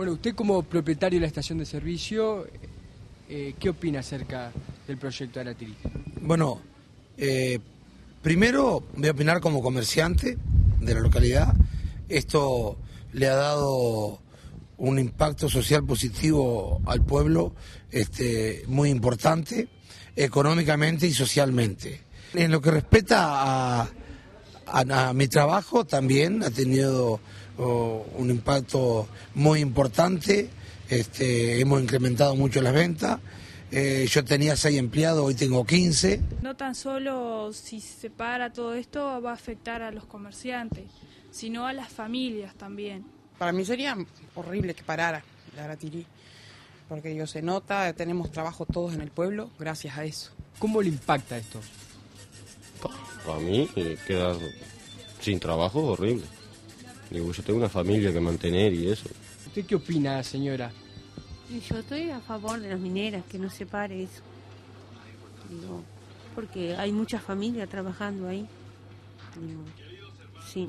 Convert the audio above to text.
Bueno, usted como propietario de la estación de servicio, eh, ¿qué opina acerca del proyecto Aratiri? Bueno, eh, primero voy a opinar como comerciante de la localidad. Esto le ha dado un impacto social positivo al pueblo este, muy importante, económicamente y socialmente. En lo que respecta a, a, mi trabajo, también ha tenido oh, un impacto muy importante. Este, hemos incrementado mucho las ventas. Eh, yo tenía seis empleados, hoy tengo 15. No tan solo si se para todo esto va a afectar a los comerciantes, sino a las familias también. Para mí sería horrible que parara la gratirí, porque yo se nota, tenemos trabajo todos en el pueblo gracias a eso. ¿Cómo le impacta esto? Para mí eh, quedar sin trabajo es horrible. Digo, yo tengo una familia que mantener y eso. ¿Usted qué opina, señora? Yo estoy a favor de las mineras, que no se pare eso. porque hay mucha familia trabajando ahí. sí.